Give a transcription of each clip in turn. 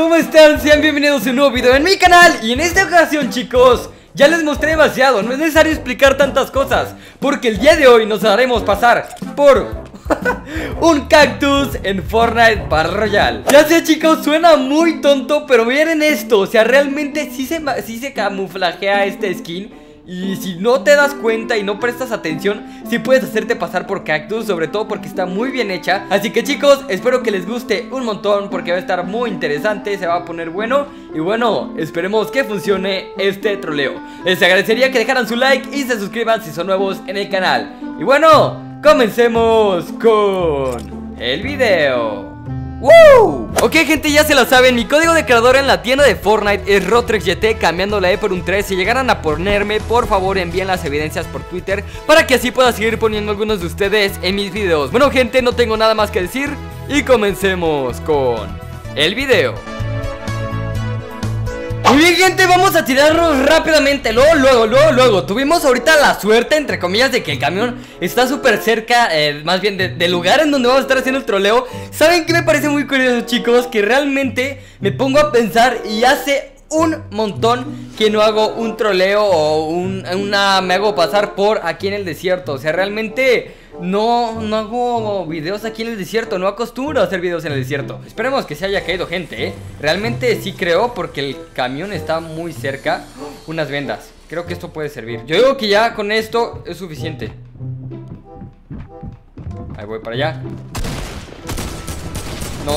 ¿cómo están? Sean bienvenidos a un nuevo video en mi canal. Y en esta ocasión chicos, ya les mostré demasiado. No es necesario explicar tantas cosas Porque el día de hoy nos haremos pasar por un cactus en Fortnite Battle Royale. Ya sé chicos, suena muy tonto Pero miren esto, o sea realmente sí se, sí se camuflajea este skin y si no te das cuenta y no prestas atención, sí puedes hacerte pasar por cactus, sobre todo porque está muy bien hecha. Así que chicos, espero que les guste un montón porque va a estar muy interesante, se va a poner bueno. Y bueno, esperemos que funcione este troleo. Les agradecería que dejaran su like y se suscriban si son nuevos en el canal. Y bueno, comencemos con el video. ¡Woo! Ok gente, ya se lo saben, mi código de creador en la tienda de Fortnite es RotrexYT cambiando la E por un 3 Si llegaran a ponerme, por favor envíen las evidencias por Twitter Para que así pueda seguir poniendo algunos de ustedes en mis videos. Bueno gente, no tengo nada más que decir y comencemos con el video bien gente, vamos a tirarnos rápidamente Luego, luego, luego, luego Tuvimos ahorita la suerte, entre comillas, de que el camión está súper cerca eh, Más bien del lugar en donde vamos a estar haciendo el troleo ¿Saben qué me parece muy curioso chicos? Que realmente me pongo a pensar y hace un montón que no hago un troleo o una me hago pasar por aquí en el desierto. O sea, realmente no, no hago videos aquí en el desierto, no acostumbro a hacer videos en el desierto. Esperemos que se haya caído gente, ¿eh? Realmente sí creo porque el camión está muy cerca. Unas vendas. Creo que esto puede servir. Yo digo que ya con esto es suficiente. Ahí voy para allá. No.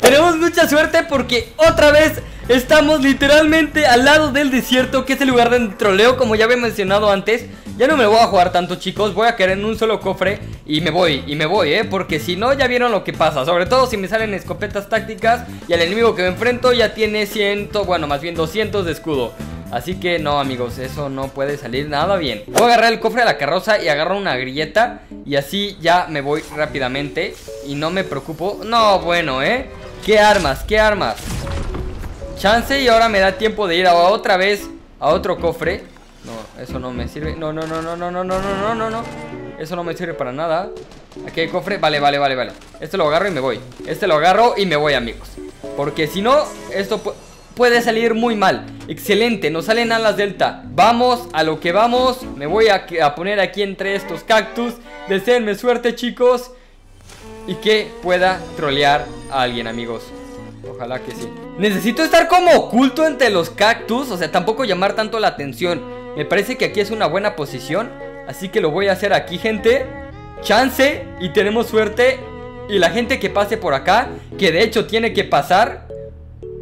Tenemos suerte porque otra vez estamos literalmente al lado del desierto Que es el lugar de troleo como ya había mencionado antes. Ya no me voy a jugar tanto chicos, voy a caer en un solo cofre Y me voy, y me voy eh Porque si no ya vieron lo que pasa Sobre todo si me salen escopetas tácticas Y el enemigo que me enfrento ya tiene 100, bueno más bien 200 de escudo. Así que no amigos, eso no puede salir nada bien. Voy a agarrar el cofre de la carroza y agarro una grieta Y así ya me voy rápidamente Y no me preocupo. No, bueno, eh ¿Qué armas? ¿Qué armas? Chance y ahora me da tiempo de ir a otra vez a otro cofre. No, eso no me sirve. No, no, no, no, no, no, no, no, no, no Eso no me sirve para nada. Aquí hay cofre, vale, vale, vale, vale. Este lo agarro y me voy. Este lo agarro y me voy, amigos. Porque si no, esto puede salir muy mal. Excelente, nos salen alas delta. Vamos a lo que vamos. Me voy a, a poner aquí entre estos cactus. Deseenme suerte, chicos y que pueda trolear a alguien, amigos. Ojalá que sí. Necesito estar como oculto entre los cactus, o sea, tampoco llamar tanto la atención. Me parece que aquí es una buena posición, así que lo voy a hacer aquí, gente. Chance y tenemos suerte. Y la gente que pase por acá, que de hecho tiene que pasar,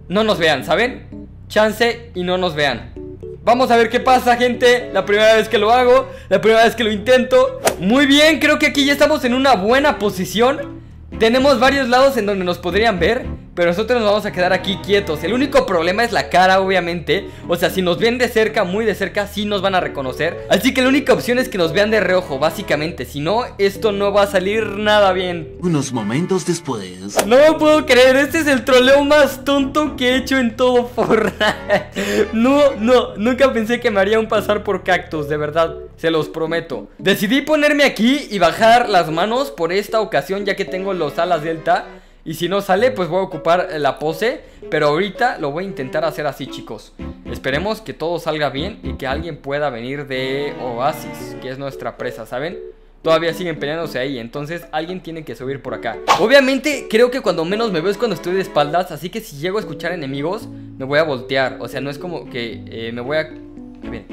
no nos vean, ¿saben? Chance y no nos vean. Vamos a ver qué pasa, gente. La primera vez que lo hago La primera vez que lo intento. Muy bien, creo que aquí ya estamos en una buena posición. Tenemos varios lados en donde nos podrían ver pero nosotros nos vamos a quedar aquí quietos. El único problema es la cara, obviamente. O sea, si nos ven de cerca, muy de cerca, sí nos van a reconocer. Así que la única opción es que nos vean de reojo, básicamente. Si no, esto no va a salir nada bien. Unos momentos después. No me puedo creer, este es el troleo más tonto que he hecho en todo Fortnite. No, no, nunca pensé que me haría un pasar por cactus, de verdad Se los prometo. Decidí ponerme aquí y bajar las manos por esta ocasión Ya que tengo los alas delta y si no sale, pues voy a ocupar la pose. Pero ahorita lo voy a intentar hacer así, chicos. Esperemos que todo salga bien y que alguien pueda venir de Oasis, que es nuestra presa, ¿saben? Todavía siguen peleándose ahí, entonces alguien tiene que subir por acá Obviamente creo que cuando menos me veo es cuando estoy de espaldas Así que si llego a escuchar enemigos, me voy a voltear O sea, no es como que eh, me voy a... Ahí viene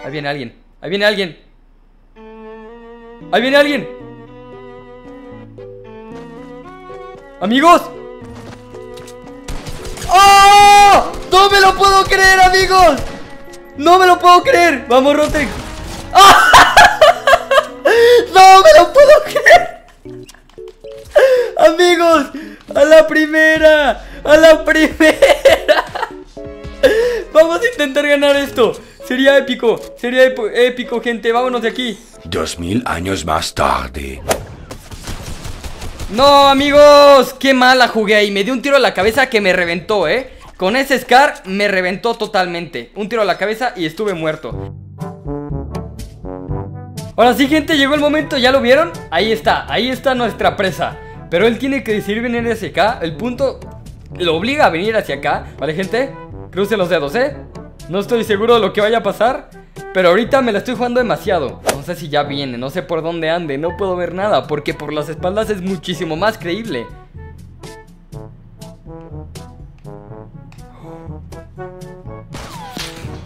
Ahí viene alguien Ahí viene alguien Ahí viene alguien ¡Amigos! ¡Oh! ¡No me lo puedo creer, amigos! ¡No me lo puedo creer! ¡Vamos, Rotex! ¡No me lo puedo creer! ¡Amigos! ¡A la primera! ¡A la primera! Vamos a intentar ganar esto Sería épico, sería épico, gente Vámonos de aquí Dos mil años más tarde no, amigos, qué mala jugué ahí. Me dio un tiro a la cabeza que me reventó, eh Con ese Scar me reventó totalmente. Un tiro a la cabeza y estuve muerto. Ahora sí, gente, llegó el momento, ¿ya lo vieron? Ahí está, ahí está nuestra presa. Pero él tiene que decidir venir hacia acá. El punto lo obliga a venir hacia acá. ¿Vale, gente? Cruce los dedos, ¿eh? No estoy seguro de lo que vaya a pasar Pero ahorita me la estoy jugando demasiado sé si ya viene, no sé por dónde ande No puedo ver nada, porque por las espaldas es muchísimo más creíble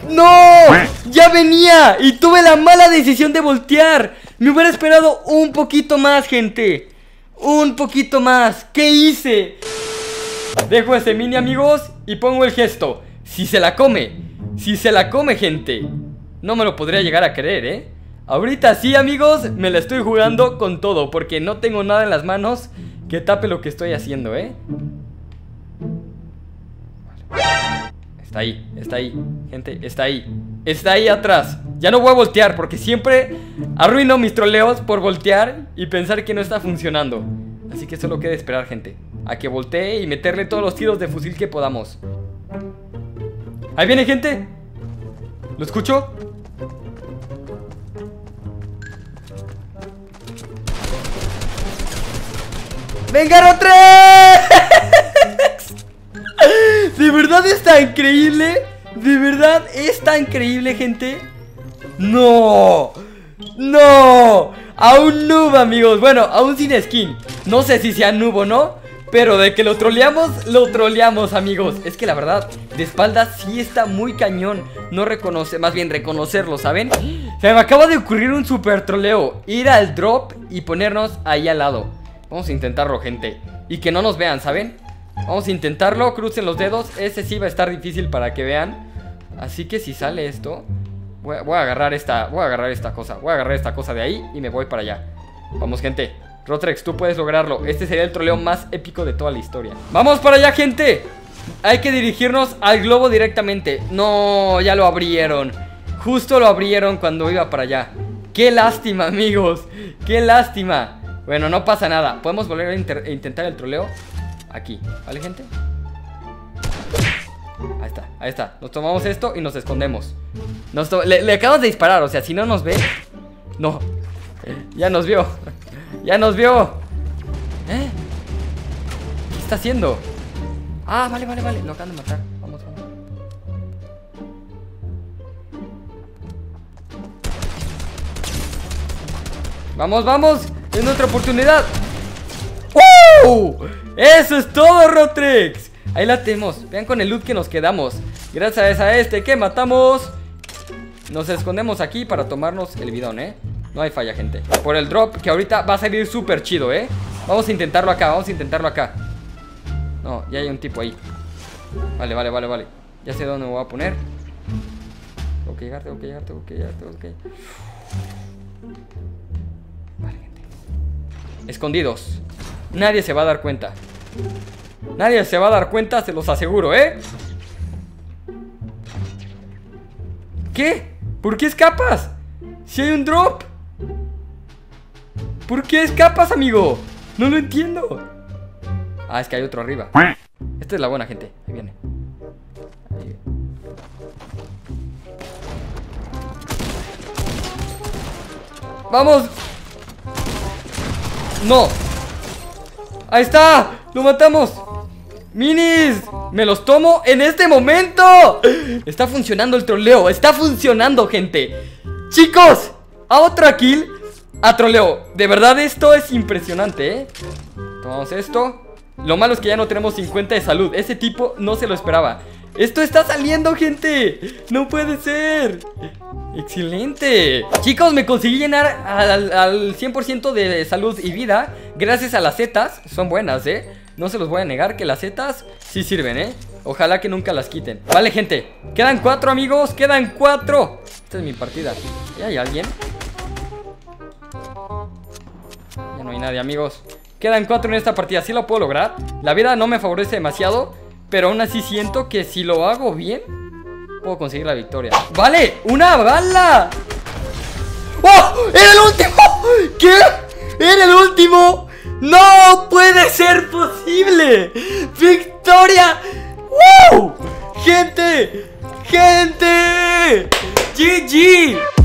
¡No! ¡Ya venía! Y tuve la mala decisión de voltear Me hubiera esperado un poquito más, gente Un poquito más ¿Qué hice? Dejo ese mini, amigos Y pongo el gesto Si se la come Si se la come, gente No me lo podría llegar a creer, ¿eh? Ahorita sí, amigos Me la estoy jugando con todo Porque no tengo nada en las manos Que tape lo que estoy haciendo, ¿eh? Está ahí, está ahí, gente, está ahí. Está ahí atrás. Ya no voy a voltear porque siempre arruino mis troleos por voltear y pensar que no está funcionando. Así que solo queda esperar, gente A que voltee y meterle todos los tiros de fusil que podamos. Ahí viene, gente. ¿Lo escucho? ¡Venga, tres! De verdad está increíble. De verdad es tan increíble, gente. No. No. A un noob, amigos. Bueno, aún sin skin. No sé si sea noob o no. Pero de que lo troleamos, lo troleamos, amigos. Es que la verdad, de espaldas sí está muy cañón. No reconoce, más bien reconocerlo, ¿saben? Se me acaba de ocurrir un super troleo. Ir al drop y ponernos ahí al lado. Vamos a intentarlo, gente. Y que no nos vean, ¿saben? Vamos a intentarlo, crucen los dedos Ese sí va a estar difícil para que vean Así que si sale esto voy a, agarrar esta, voy a agarrar esta cosa Voy a agarrar esta cosa de ahí y me voy para allá Vamos gente Rotrex, tú puedes lograrlo Este sería el troleo más épico de toda la historia ¡Vamos para allá, gente! Hay que dirigirnos al globo directamente No, ya lo abrieron Justo lo abrieron cuando iba para allá ¡Qué lástima, amigos! ¡Qué lástima! Bueno, no pasa nada. Podemos volver a intentar el troleo Aquí, ¿vale, gente? Ahí está, ahí está. Nos tomamos esto y nos escondemos. Le, le acabas de disparar, o sea, si no nos ve No. Ya nos vio. Ya nos vio. ¿Eh? ¿Qué está haciendo? Ah, vale, vale, vale. Lo acaban de matar. Vamos, vamos. Vamos, vamos Es nuestra oportunidad. ¡Uh! Eso es todo, Rotrex Ahí la tenemos, vean con el loot que nos quedamos. Gracias a este que matamos. Nos escondemos aquí para tomarnos el bidón, ¿eh? No hay falla, gente. Por el drop, que ahorita va a salir súper chido, ¿eh? Vamos a intentarlo acá, vamos a intentarlo acá. No, ya hay un tipo ahí. Vale, vale, vale, vale. Ya sé dónde me voy a poner. Tengo que llegar, tengo que llegar, tengo Escondidos Nadie se va a dar cuenta Nadie se va a dar cuenta, se los aseguro, ¿eh? ¿Qué? ¿Por qué escapas? Si hay un drop ¿Por qué escapas, amigo? No lo entiendo Ah, es que hay otro arriba Esta es la buena, gente Ahí viene Ahí. ¡Vamos! ¡No! ¡Ahí está! ¡Lo matamos! ¡Minis! ¡Me los tomo en este momento! Está funcionando el troleo Está funcionando, gente Chicos, a otra kill A troleo De verdad esto es impresionante, ¿eh? Tomamos esto Lo malo es que ya no tenemos 50 de salud Ese tipo no se lo esperaba ¡Esto está saliendo, gente! ¡No puede ser! ¡Excelente! Chicos, me conseguí llenar al, 100% de salud y vida Gracias a las setas Son buenas, ¿eh? No se los voy a negar que las setas sí sirven, ¿eh? Ojalá que nunca las quiten Vale, gente Quedan cuatro, amigos Quedan cuatro Esta es mi partida ¿Y hay alguien? Ya no hay nadie, amigos Quedan cuatro en esta partida ¿Sí lo puedo lograr? La vida no me favorece demasiado Pero aún así siento que si lo hago bien Puedo conseguir la victoria ¡Vale! ¡Una bala! ¡Oh! ¡Era el último! ¿Qué? ¡Era el último! ¡No puede ser posible! ¡Victoria! ¡Wow! ¡Gente! ¡Gente! ¡GG!